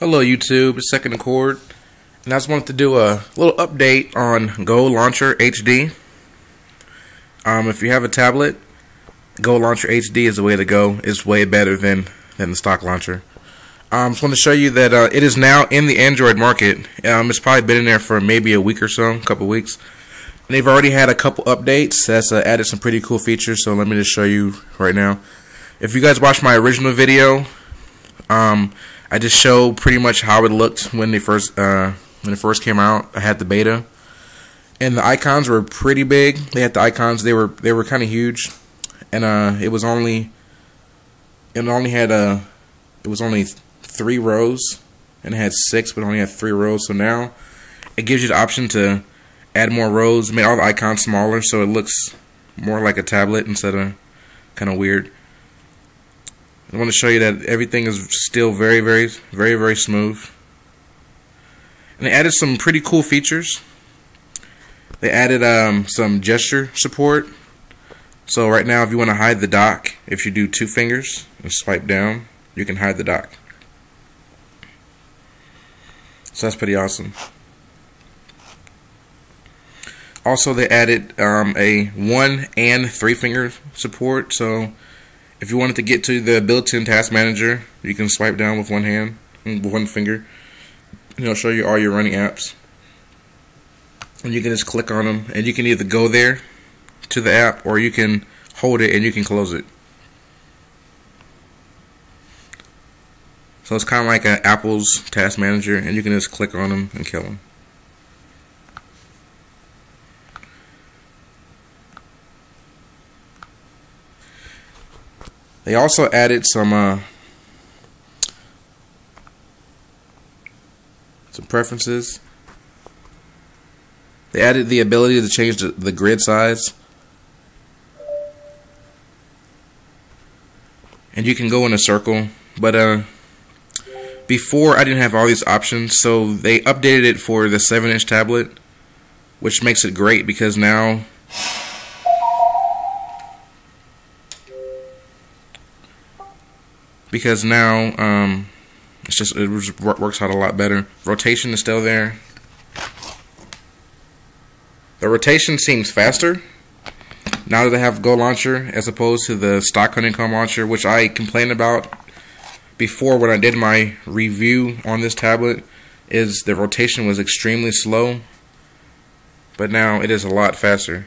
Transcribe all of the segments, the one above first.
Hello YouTube, it's Second Accord, and I just wanted to do a little update on Go Launcher HD. Um, if you have a tablet, Go Launcher HD is the way to go. It's way better than, than the stock launcher. I um, just want to show you that uh, it is now in the Android market. Um, it's probably been in there for maybe a week or so, a couple weeks. And they've already had a couple updates that's uh, added some pretty cool features, so let me just show you right now. If you guys watched my original video, um, I just show pretty much how it looked when they first uh, when it first came out. I had the beta, and the icons were pretty big. They had the icons; they were they were kind of huge, and uh, it was only it only had uh, it was only three rows, and it had six, but only had three rows. So now it gives you the option to add more rows, make all the icons smaller, so it looks more like a tablet instead of kind of weird. I want to show you that everything is still very, very, very, very smooth. And they added some pretty cool features. They added um, some gesture support. So right now, if you want to hide the dock, if you do two fingers and swipe down, you can hide the dock. So that's pretty awesome. Also, they added um, a one and three finger support. So if you wanted to get to the built-in task manager, you can swipe down with one hand, with one finger, it'll show you all your running apps. And you can just click on them, and you can either go there to the app, or you can hold it and you can close it. So it's kind of like an Apple's task manager, and you can just click on them and kill them. They also added some uh, some preferences. They added the ability to change the, the grid size. And you can go in a circle, but uh, before I didn't have all these options, so they updated it for the 7-inch tablet, which makes it great because now because now um, it's just it works out a lot better. Rotation is still there. The rotation seems faster now that I have Go Launcher as opposed to the stock Honeycomb launcher, which I complained about before when I did my review on this tablet. Is the rotation was extremely slow, but now it is a lot faster.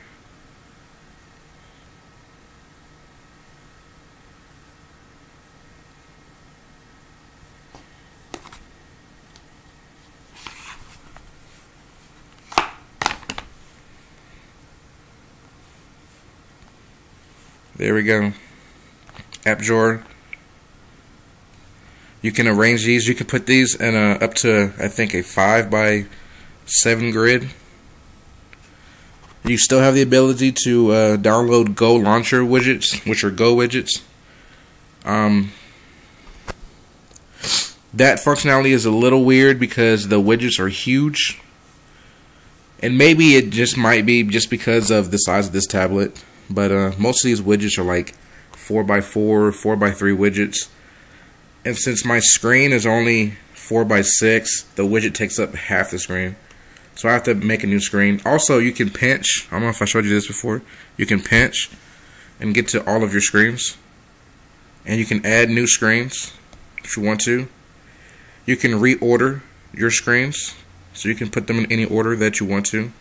There we go. App drawer. You can arrange these. You can put these in a up to I think a five by seven grid. You still have the ability to uh, download Go Launcher widgets, which are Go widgets. Um, that functionality is a little weird because the widgets are huge. And maybe it just might be just because of the size of this tablet. But uh, most of these widgets are like 4x4, 4x3 widgets. And since my screen is only 4x6, the widget takes up half the screen. So I have to make a new screen. Also, you can pinch. I don't know if I showed you this before. You can pinch and get to all of your screens. And you can add new screens if you want to. You can reorder your screens. So you can put them in any order that you want to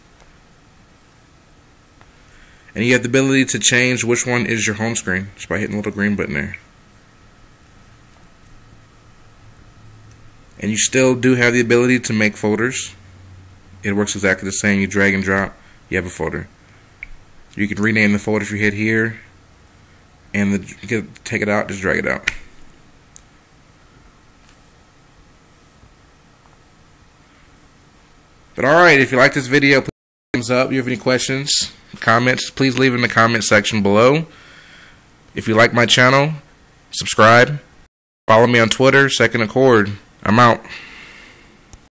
and you have the ability to change which one is your home screen just by hitting the little green button there. And you still do have the ability to make folders. It works exactly the same. You drag and drop, you have a folder. You can rename the folder if you hit here, and the, take it out, just drag it out. But alright, if you like this video, please up. You have any questions, comments, please leave in the comment section below. If you like my channel, subscribe. Follow me on Twitter, Second Accord. I'm out.